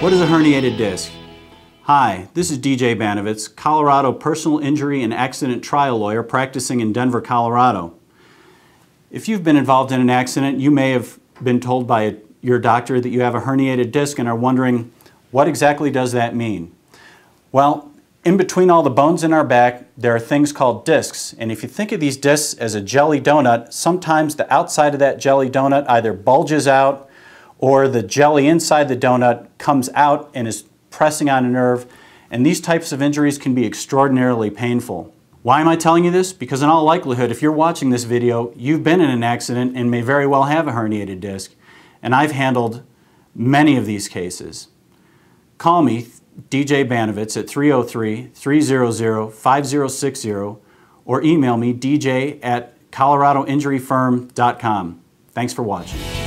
What is a herniated disc? Hi, this is DJ Banovitz, Colorado personal injury and accident trial lawyer practicing in Denver, Colorado. If you've been involved in an accident, you may have been told by your doctor that you have a herniated disc and are wondering, what exactly does that mean? Well, in between all the bones in our back, there are things called discs. And if you think of these discs as a jelly donut, sometimes the outside of that jelly donut either bulges out or the jelly inside the donut comes out and is pressing on a nerve, and these types of injuries can be extraordinarily painful. Why am I telling you this? Because in all likelihood, if you're watching this video, you've been in an accident and may very well have a herniated disc, and I've handled many of these cases. Call me, DJ Banovitz, at 303-300-5060, or email me, dj at coloradoinjuryfirm.com. Thanks for watching.